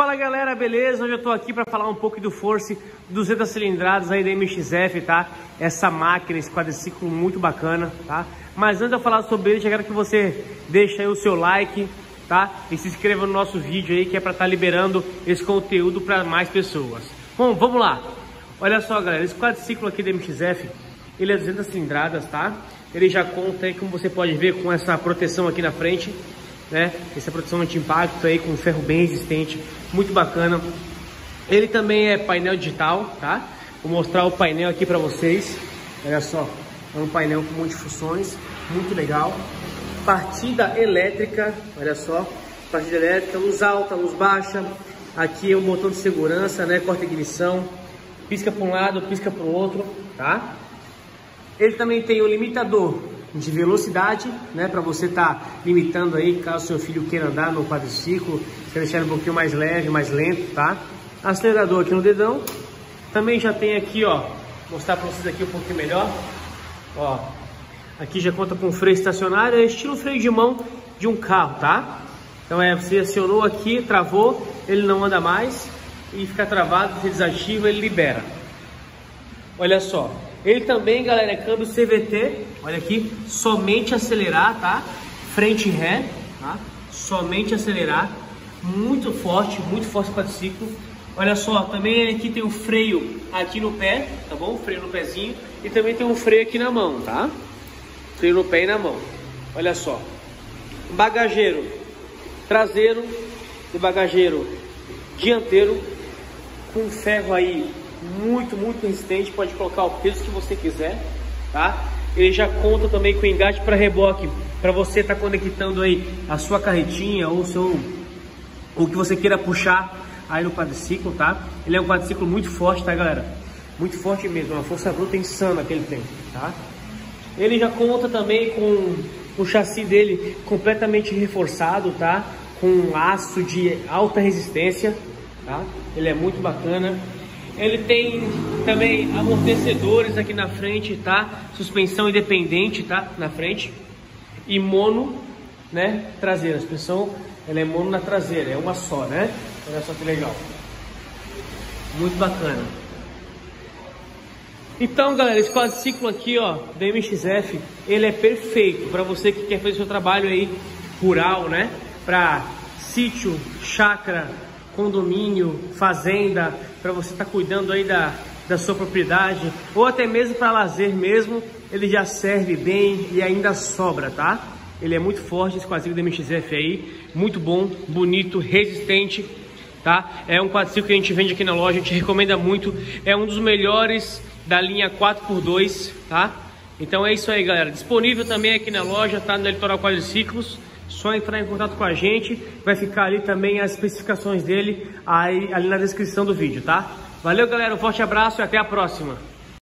Fala galera, beleza? Hoje eu tô aqui para falar um pouco do Force 200 cilindradas aí da MXF, tá? Essa máquina, esse quadriciclo muito bacana, tá? Mas antes de eu falar sobre ele, já quero que você deixe aí o seu like, tá? E se inscreva no nosso vídeo aí, que é para estar tá liberando esse conteúdo para mais pessoas. Bom, vamos lá. Olha só, galera, esse quadriciclo aqui da MXF, ele é 200 cilindradas, tá? Ele já conta aí, como você pode ver, com essa proteção aqui na frente, né? Essa proteção anti-impacto aí com ferro bem resistente, muito bacana. Ele também é painel digital, tá? Vou mostrar o painel aqui para vocês. Olha só, é um painel com multifunções, muito legal. Partida elétrica, olha só, partida elétrica, luz alta, luz baixa. Aqui é o botão de segurança, né? Corta ignição, pisca para um lado, pisca para o outro, tá? Ele também tem o limitador de velocidade, né, para você estar tá limitando aí, caso seu filho queira andar no quadriciclo, você deixar um pouquinho mais leve, mais lento, tá? Acelerador aqui no dedão. Também já tem aqui, ó, mostrar para vocês aqui um pouquinho melhor. Ó, aqui já conta com freio estacionário, é estilo freio de mão de um carro, tá? Então é, você acionou aqui, travou, ele não anda mais e fica travado, você desativa, ele libera. Olha só, ele também, galera, é câmbio CVT, olha aqui, somente acelerar, tá? Frente e ré, tá? Somente acelerar, muito forte, muito forte quadriciclo. Olha só, também aqui tem o freio aqui no pé, tá bom? Freio no pezinho. E também tem um freio aqui na mão, tá? Freio no pé e na mão. Olha só. Bagageiro traseiro e bagageiro dianteiro com ferro aí muito, muito resistente, pode colocar o peso que você quiser, tá? Ele já conta também com engate para reboque, para você estar tá conectando aí a sua carretinha ou o seu o que você queira puxar aí no quadriciclo, tá? Ele é um quadriciclo muito forte, tá, galera? Muito forte mesmo, uma força bruta insana que ele tem, tá? Ele já conta também com o chassi dele completamente reforçado, tá? Com aço de alta resistência, tá? Ele é muito bacana. Ele tem também amortecedores aqui na frente, tá? Suspensão independente, tá? Na frente. E mono, né? Traseira. A suspensão, ela é mono na traseira, é uma só, né? Olha só que legal. Muito bacana. Então, galera, esse quadriciclo aqui, ó, da MXF, ele é perfeito para você que quer fazer seu trabalho aí rural, né? Para sítio, chácara, condomínio, fazenda, para você estar tá cuidando aí da, da sua propriedade, ou até mesmo para lazer mesmo, ele já serve bem e ainda sobra, tá? Ele é muito forte, esse quadriciclo da MXF aí, muito bom, bonito, resistente, tá? É um quadriciclo que a gente vende aqui na loja, a gente recomenda muito, é um dos melhores da linha 4x2, tá? Então é isso aí, galera. Disponível também aqui na loja, tá? No Litoral Quadriciclos. Só entrar em contato com a gente, vai ficar ali também as especificações dele aí, ali na descrição do vídeo, tá? Valeu, galera, um forte abraço e até a próxima.